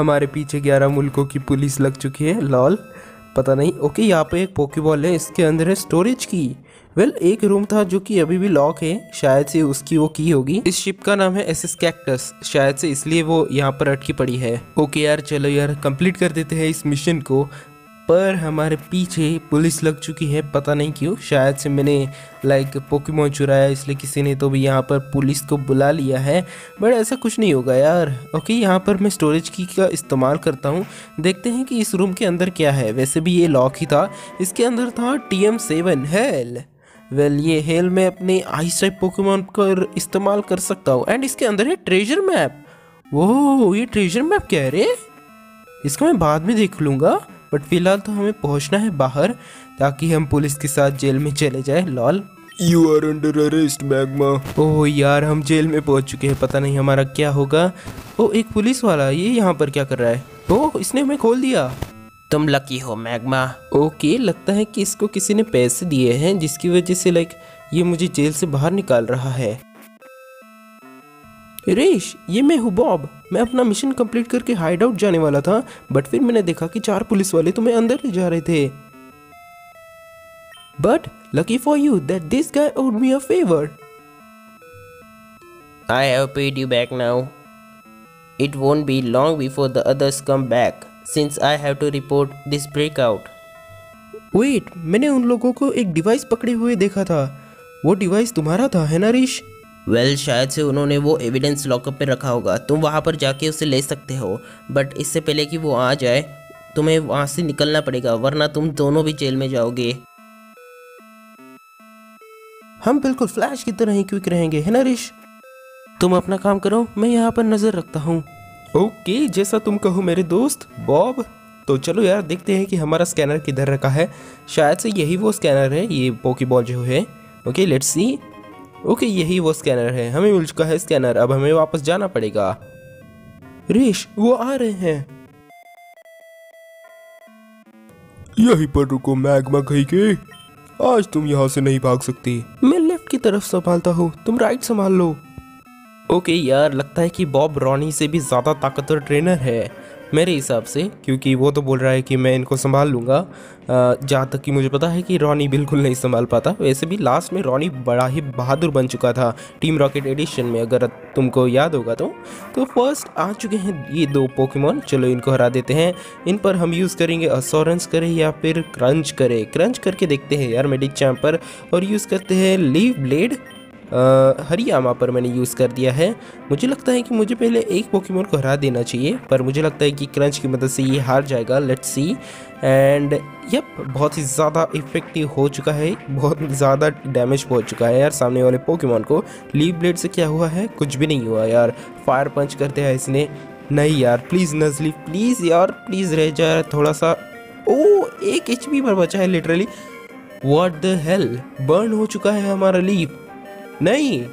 हमारे पीछे ग्यारह मुल्कों की पुलिस लग चुकी है, लॉल। पता नहीं। ओके, यहाँ पे एक पोकेबॉल है, इसके अंदर है स्टोरेज की। वेल, एक रूम था जो कि अभी भी लॉक है, शायद से उसकी वो की होगी। इस शिप का नाम है एस एस कैक्टस, शायद से इसलिए वो यहाँ पर अटकी पड़ी है। ओके यार, चलो यार, कंप्लीट कर देते हैं इस मिशन को। पर हमारे पीछे पुलिस लग चुकी है, पता नहीं क्यों। शायद से मैंने लाइक पोकेमोन चुराया, इसलिए किसी ने तो भी यहाँ पर पुलिस को बुला लिया है। बट ऐसा कुछ नहीं होगा यार। ओके यहाँ पर मैं स्टोरेज की का इस्तेमाल करता हूँ। देखते हैं कि इस रूम के अंदर क्या है। वैसे भी ये लॉक ही था। इसके अंदर था T M seven hell well ये हेल मैं अपने आइस टाइप पोकेमोन कर इस्तेमाल कर सकता हूँ। एंड इसके अंदर है ट्रेजर मैप वो ये ट्रेजर मैप क्या है रे? इसको मैं बाद में देख लूँगा। बट फ़िलहाल तो हमें पहुँचना है बाहर ताकि हम पुलिस के साथ जेल में चले जाए lol. You are under arrest Magma oh यार हम जेल में पहुँच चुके हैं पता नहीं हमारा क्या होगा। ओ एक पुलिस वाला ये यहाँ पर क्या कर रहा है? ओह इसने हमें खोल दिया। तुम लकी हो मैग्मा ओके लगता है कि इसको किसी ने पैसे दिए हैं जिसकी वजह से लाइक ये मुझे जेल से बाहर निकाल रहा है। रेश ये मैं हूँ बॉब। मैं अपना मिशन कंप्लीट करके हाइड आउट जाने वाला था बट फिर मैंने देखा कि चार पुलिस वाले तुम्हें अंदर ले जा रहे थे। But lucky for you that this guy owed me a favour I have paid you back now. It won't be long before the others come back since I have to report this breakout. Wait मैंने उन लोगों को एक device पकड़े हुए देखा था। वो डिवाइस तुम्हारा था है ना ऋष वेल well, शायद से उन्होंने वो एविडेंस लॉकअप पे रखा होगा। तुम वहाँ पर जाके उसे ले सकते हो। बट इससे पहले कि वो आ जाए तुम्हें वहाँ से निकलना पड़ेगा वरना तुम दोनों भी जेल में जाओगे। हम बिल्कुल फ्लैश की तरह ही क्विक रहेंगे है ना ऋष तुम अपना काम करो मैं यहाँ पर नज़र रखता हूँ। ओके जैसा तुम कहो मेरे दोस्त बॉब तो चलो यार देखते हैं कि हमारा स्कैनर किधर रखा है। शायद से यही वो स्कैनर है ये पोकीबॉल जो है। ओके लेट्स सी ओके यही वो स्कैनर है। हमें मिल चुका है स्कैनर। अब हमें वापस जाना पड़ेगा। ऋष वो आ रहे हैं। यहीं पर रुको मैग्मा कहीं के। आज तुम यहाँ से नहीं भाग सकती। मैं लेफ़्ट की तरफ़ संभालता हूँ। तुम राइट संभाल लो। ओके यार लगता है कि बॉब रॉनी से भी ज़्यादा ताकतवर ट्रेनर है। मेरे हिसाब से, क्योंकि वो तो बोल रहा है कि मैं इनको संभाल लूँगा। जहाँ तक कि मुझे पता है कि रॉनी बिल्कुल नहीं संभाल पाता। वैसे भी लास्ट में रॉनी बड़ा ही बहादुर बन चुका था टीम रॉकेट एडिशन में, अगर तुमको याद होगा तो। तो फ़र्स्ट आ चुके हैं ये दो पोकेमोन चलो इनको हरा देते हैं। इन पर हम यूज़ करेंगे असोरेंस करें या फिर क्रंच करें। क्रंच करके देखते हैं यार मेडिक चैम्प पर और यूज़ करते हैं लीव ब्लेड हरियामा पर मैंने यूज़ कर दिया है। मुझे लगता है कि मुझे पहले एक पोकेमोन को हरा देना चाहिए, पर मुझे लगता है कि क्रंच की मदद से ये हार जाएगा। लेट्स सी एंड यप बहुत ही ज़्यादा इफ़ेक्टिव हो चुका है, बहुत ज़्यादा डैमेज पहुँच चुका है यार सामने वाले पोकेमोन को। लीव ब्लेड से क्या हुआ है? कुछ भी नहीं हुआ यार। फायर पंच करते हैं इसने। नहीं यार प्लीज़ नजली प्लीज़ यार प्लीज़ रह जा थोड़ा सा ओ एक एच पर बचा है literally what the hell burn हो चुका है हमारा लीव नहीं।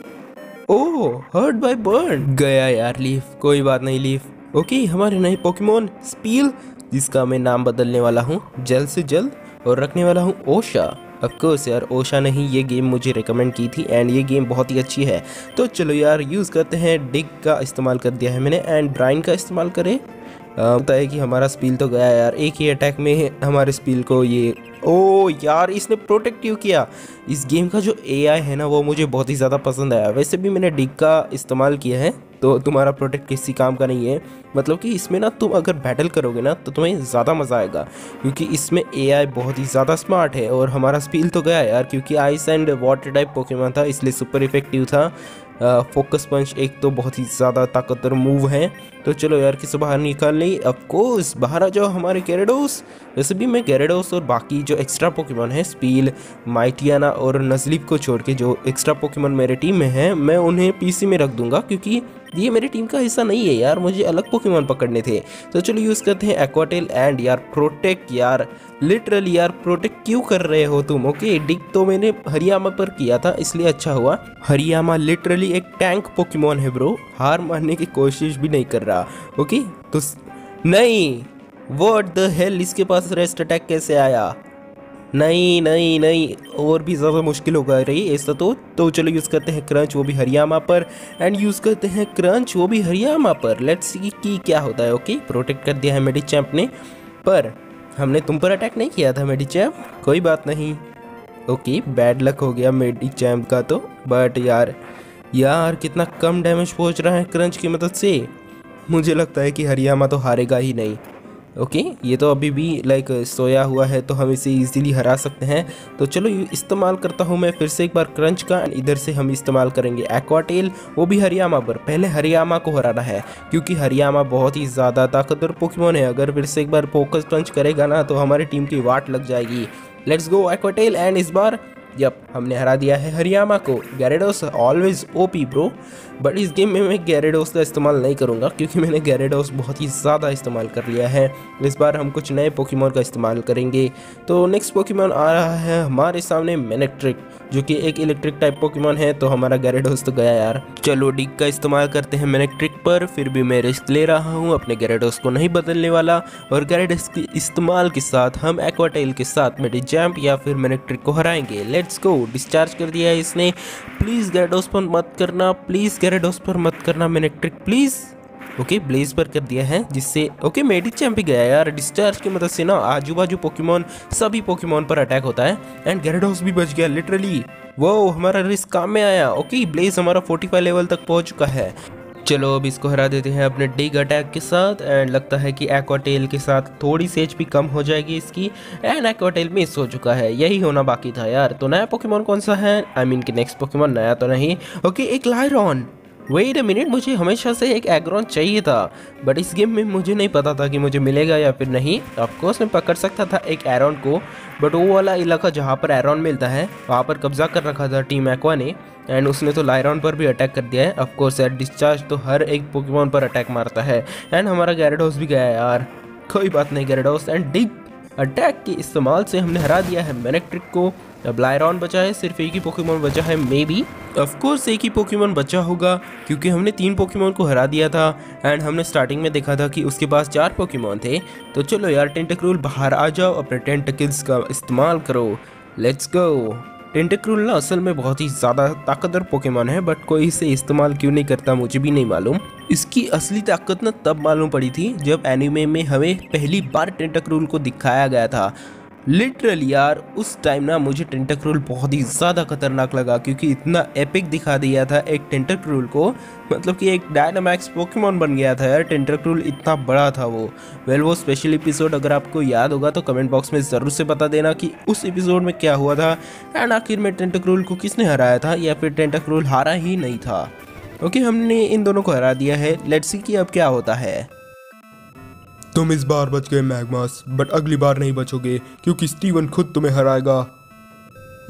ओह हर्ट बाय बर्न गया यार लीफ कोई बात नहीं लीफ ओके हमारे नए पोकेमोन स्पील जिसका मैं नाम बदलने वाला हूँ, जल्द से जल्द, और रखने वाला हूँ ओशा अफकोर्स यार ओशा ने ही ये गेम मुझे रिकमेंड की थी एंड ये गेम बहुत ही अच्छी है। तो चलो यार यूज़ करते हैं डिग का इस्तेमाल कर दिया है मैंने एंड ब्राइन का इस्तेमाल करें। होता है कि हमारा स्पील तो गया यार, एक ही अटैक में हमारे स्पील को ये ओ यार, इसने प्रोटेक्टिव किया। इस गेम का जो एआई है ना, वो मुझे बहुत ही ज़्यादा पसंद आया। वैसे भी मैंने डिग का इस्तेमाल किया है। तो तुम्हारा प्रोडक्ट किसी काम का नहीं है। मतलब कि इसमें ना तुम अगर बैटल करोगे ना तो तुम्हें ज़्यादा मज़ा आएगा। क्योंकि इसमें एआई बहुत ही ज़्यादा स्मार्ट है और हमारा स्पील तो गया यार, क्योंकि ice and water type Pokemon था, इसलिए सुपर इफ़ेक्टिव था। फोकस पंच एक तो बहुत ही ज़्यादा ताकतवर मूव है। तो चलो यार, किसे बाहर निकाल ली अफकोर्स बाहर आ जाओ हमारे कैरेडोस वैसे भी मैं कैरेडोस और बाकी जो एक्स्ट्रा पोकेमोन है स्पील माइटियाना और नजलिप को छोड़ के जो एक्स्ट्रा पोकेमोन मेरे टीम में है, मैं उन्हें पीसी में रख दूँगा क्योंकि ये मेरी टीम का हिस्सा नहीं है यार, मुझे अलग पोकेमोन पकड़ने थे। तो चलो यूज़ करते हैं एक्वाटेल एंड यार प्रोटेक्ट यार लिटरली यार प्रोटेक्ट क्यों कर रहे हो तुम? ओके डिग तो मैंने हरियामा पर किया था, इसलिए अच्छा हुआ। हरियामा लिटरली एक टैंक पोकेमोन है ब्रो हार मारने की कोशिश भी नहीं कर रहा ओके तो नहीं! वर्ड द हेल इसके पास रेस्ट अटैक कैसे आया? नहीं नहीं नहीं, और भी ज़्यादा मुश्किल होगा। रही, ऐसा तो तो चलो यूज़ करते हैं क्रंच वो भी हरियामा पर एंड यूज़ करते हैं क्रंच वो भी हरियामा पर। लेट्स सी कि क्या होता है ओके प्रोटेक्ट कर दिया है मेडी चैम्प ने, पर हमने तुम पर अटैक नहीं किया था मेडी चैम्प कोई बात नहीं। ओके बैड लक हो गया मेडी चैम्प का तो बट यार यार कितना कम डैमेज पहुँच रहा है क्रंच की मदद से। मुझे लगता है कि हरियामा तो हारेगा ही नहीं। ओके ये तो अभी भी लाइक सोया हुआ है तो हम इसे इजीली हरा सकते हैं। तो चलो इस्तेमाल करता हूँ मैं फिर से एक बार क्रंच का इधर से हम इस्तेमाल करेंगे एक्वाटेल वो भी हरियामा पर, पहले हरियामा को हराना है, क्योंकि हरियामा बहुत ही ज़्यादा ताकतवर पोकेमोन है। अगर फिर से एक बार फोकस क्रंच करेगा ना तो हमारी टीम की वाट लग जाएगी। लेट्स गो एक्वाटेल एंड इस बार यप हमने हरा दिया है हरियामा को। Gyarados always OP bro but इस गेम में मैं गैरेडोस का इस्तेमाल नहीं करूँगा, क्योंकि मैंने गैरेडोस बहुत ही ज़्यादा इस्तेमाल कर लिया है। इस बार हम कुछ नए पोकीमोन का इस्तेमाल करेंगे। तो नेक्स्ट पोकीमोन आ रहा है हमारे सामने मैनेक्ट्रिक जो कि एक इलेक्ट्रिक टाइप पोकीमोन है। तो हमारा गैरेडोस तो गया यार। चलो डिग का इस्तेमाल करते हैं मैनेक्ट्रिक पर। फिर भी मैं रिस्क ले रहा हूँ, अपने गैरेडोस को नहीं बदलने वाला। और गैरेडोस के इस्तेमाल के साथ, हम एक्वाटेल के साथ मेडी जैम्प या फिर मैनेक्ट्रिक को हराएँगे। लेट्स गो डिस्चार्ज कर दिया है इसने। प्लीज़ गैरेडोस पर मत करना प्लीज़ गैरेडोस पर मत करना मैनेक्ट्रिक प्लीज़ ओके ब्लेज पर कर दिया है, जिससे ओके मेडिक चैम्प गया यार। डिस्चार्ज की मदद से ना आजू बाजू पोकेमोन सभी पोकेमोन पर अटैक होता है। एंड गैरेडोस भी बच गया लिटरली वो हमारा रिस्क काम में आया ओके ब्लेज हमारा 45 लेवल तक पहुँच चुका है। चलो अब इसको हरा देते हैं अपने डिग अटैक के साथ एंड लगता है कि एक्वाटेल के साथ थोड़ी सी एच कम हो जाएगी इसकी एंड एक्वाटेल मिस हो चुका है। यही होना बाकी था यार। तो नया पोकेमोन कौन सा है? आई मीन कि नेक्स्ट पोकेमोन नया तो नहीं। ओके एक लायरॉन वेट अ मिनट मुझे हमेशा से एक एग्रॉन चाहिए था बट इस गेम में मुझे नहीं पता था कि मुझे मिलेगा या फिर नहीं। ऑफकोर्स मैं पकड़ सकता था एक एरॉन को बट वो वाला इलाका जहाँ पर एरॉन मिलता है, वहाँ पर कब्जा कर रखा था टीम एक्वा ने एंड उसने तो लायरॉन पर भी अटैक कर दिया है। ऑफकोर्स यार डिस्चार्ज तो हर एक पोकेमोन पर अटैक मारता है एंड हमारा गैरेडोस भी गया है यार। कोई बात नहीं गैरेडोस एंड डिग अटैक के इस्तेमाल से हमने हरा दिया है मैनेक्ट्रिक को। अब लायरॉन बचा है, सिर्फ़ एक ही पोकेमोन बचा है मे बी ऑफकोर्स एक ही पोकेमोन बचा होगा, क्योंकि हमने तीन पोकेमोन को हरा दिया था एंड हमने स्टार्टिंग में देखा था कि उसके पास चार पोकेमोन थे। तो चलो यार टेंटक्रूल बाहर आ जाओ, अपने टेंटकिल्स का इस्तेमाल करो। लेट्स गो टेंटक्रूल ना असल में बहुत ही ज़्यादा ताकतवर पोकेमोन है बट कोई इसे इस्तेमाल क्यों नहीं करता मुझे भी नहीं मालूम। इसकी असली ताकत ना तब मालूम पड़ी थी जब एनिमे में हमें पहली बार टेंटेक्रूल को दिखाया गया था। लिटरल यार उस टाइम ना मुझे टेंटक्रूल बहुत ही ज़्यादा खतरनाक लगा क्योंकि इतना एपिक दिखा दिया था एक टेंटक्रूल को। मतलब कि एक डायनामैक्स पोकेमोन बन गया था यार टेंटक्रूल इतना बड़ा था वो। वेल वो स्पेशल एपिसोड अगर आपको याद होगा तो कमेंट बॉक्स में ज़रूर से बता देना कि उस एपिसोड में क्या हुआ था एंड आखिर में टेंटक्रूल को किसने हराया था या फिर टेंटक्रूल हारा ही नहीं था। ओके okay, हमने इन दोनों को हरा दिया है। लेट्स सी कि अब क्या होता है। तुम इस बार बच गए मैगमास बट अगली बार नहीं बचोगे क्योंकि स्टीवन खुद तुम्हें हराएगा।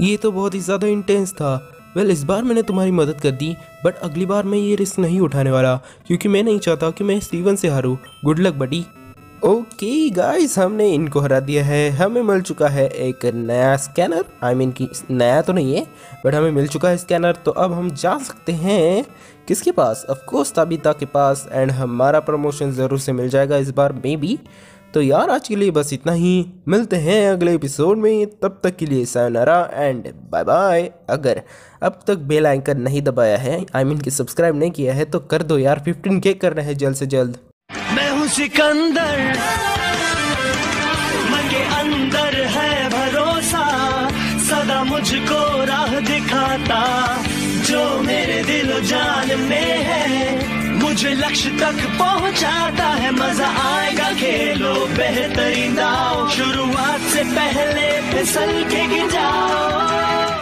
ये तो बहुत ही ज़्यादा इंटेंस था। वेल well, इस बार मैंने तुम्हारी मदद कर दी बट अगली बार मैं ये रिस्क नहीं उठाने वाला क्योंकि मैं नहीं चाहता कि मैं स्टीवन से हारूँ। Good luck buddy okay okay guys हमने इनको हरा दिया है। हमें मिल चुका है एक नया स्कैनर आई मीन कि नया तो नहीं है बट हमें मिल चुका है स्कैनर तो अब हम जा सकते हैं किसके पास। ऑफकोर्स ताबिता के पास एंड हमारा प्रमोशन ज़रूर से मिल जाएगा इस बार मे बी तो यार, आज के लिए बस इतना ही। मिलते हैं अगले एपिसोड में। तब तक के लिए सायनारा एंड बाय बाय अगर अब तक बेल आइकन नहीं दबाया है आई मीन कि सब्सक्राइब नहीं किया है तो कर दो यार। 15 के करना है जल्द से जल्द। मैं हूँ सिकंदर। मन के अंदर है भरोसा, सदा मुझको राह दिखाता। जो मेरे दिल जान में है, मुझे लक्ष्य तक पहुंचाता है। मज़ा आएगा खेलो, बेहतरीन दाव शुरुआत से पहले फिसल के गिर जाओ।